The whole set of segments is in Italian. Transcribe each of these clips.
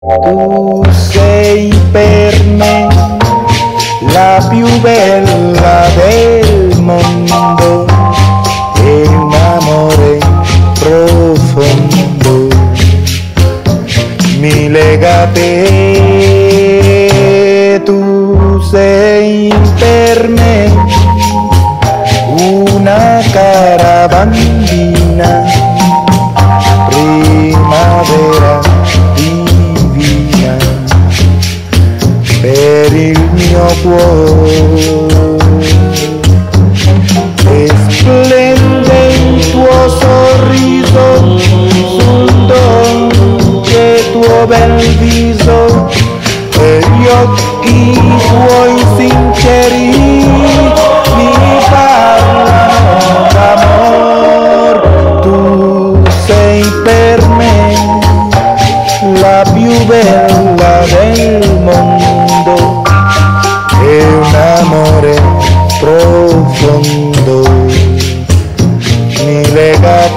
Tu sei per me la più bella del mondo e un amore profondo mi lega a te. Tu sei per me una cara bambina,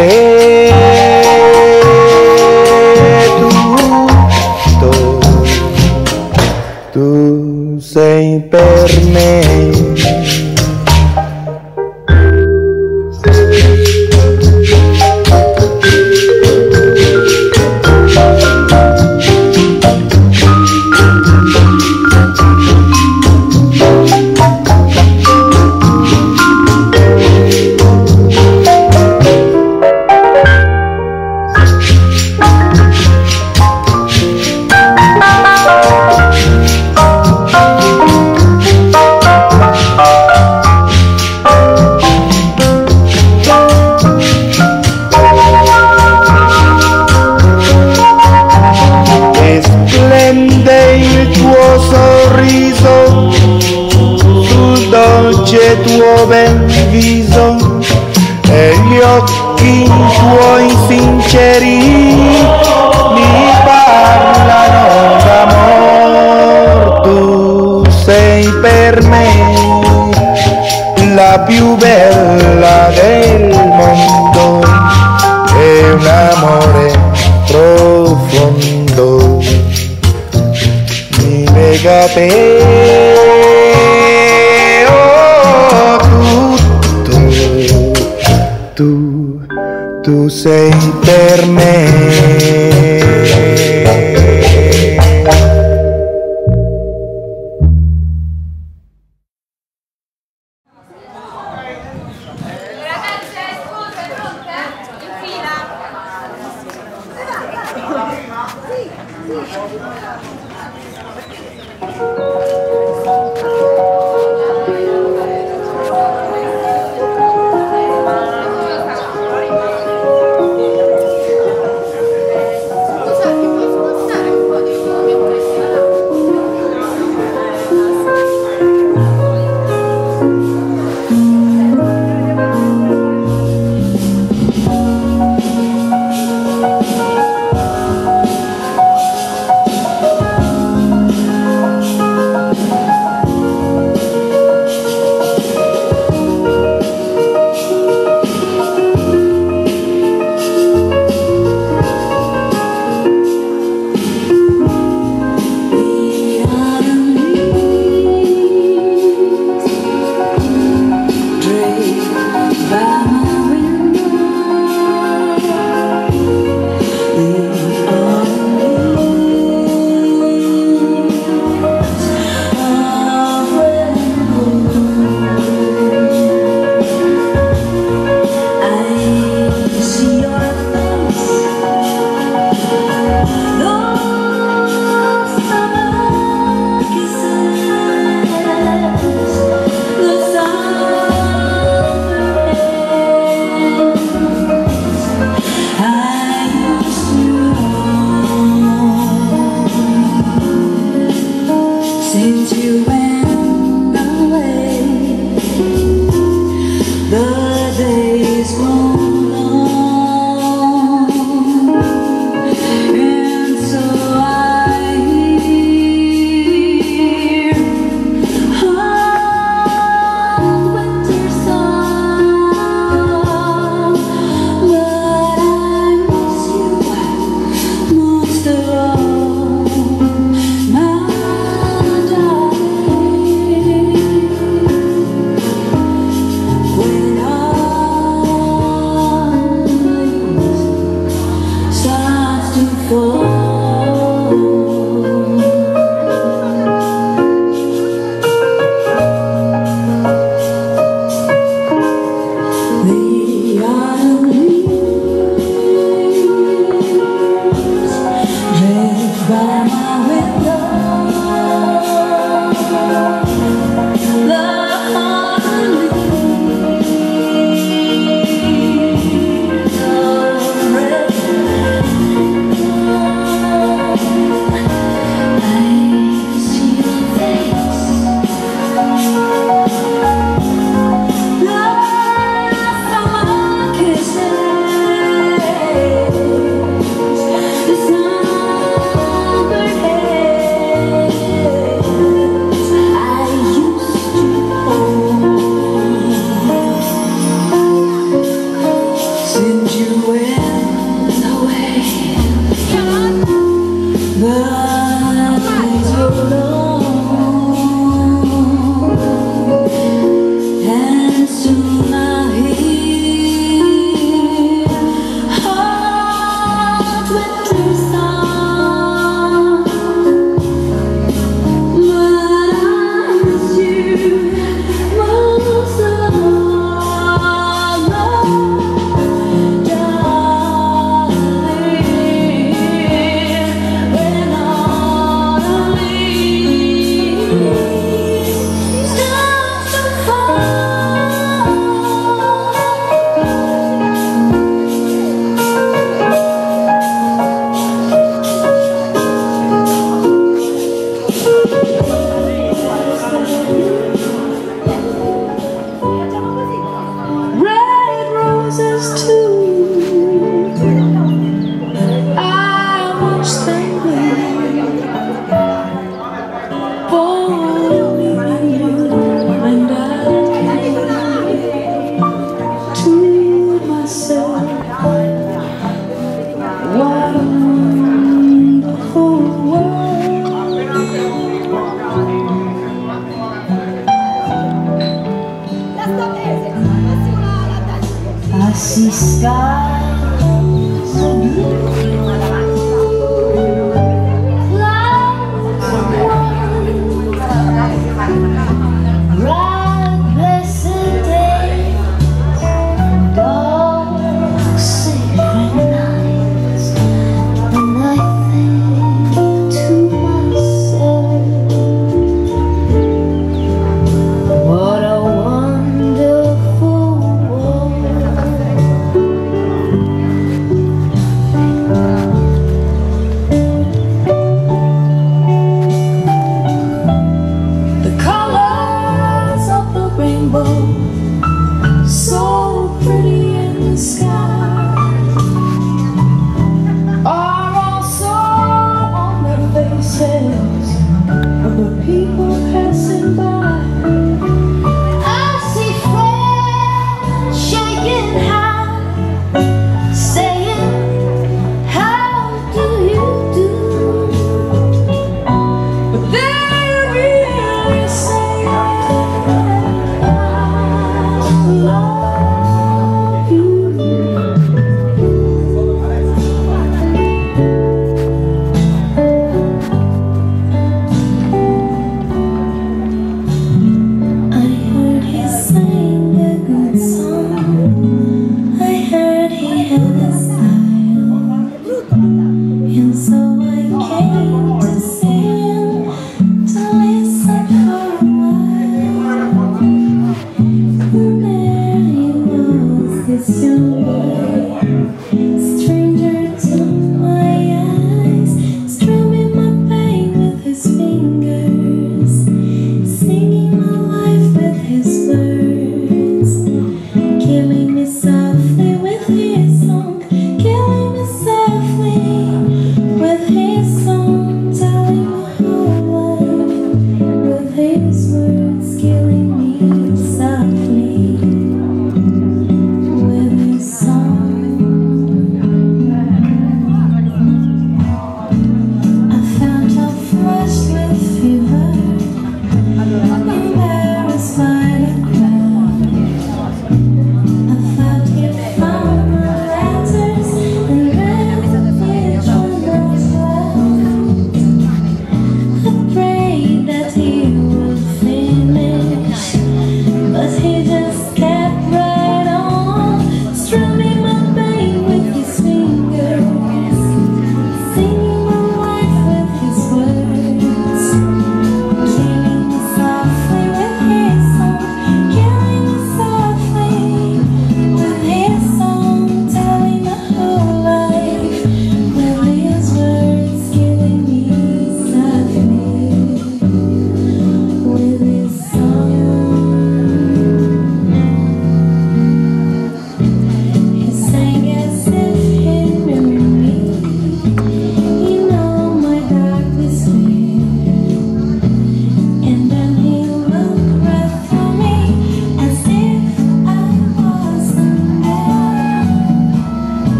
पे sei per me. La più bella del mondo e un amore profondo. Mi lega te. Oh, tutto. Tu tu sei per me sky so blue.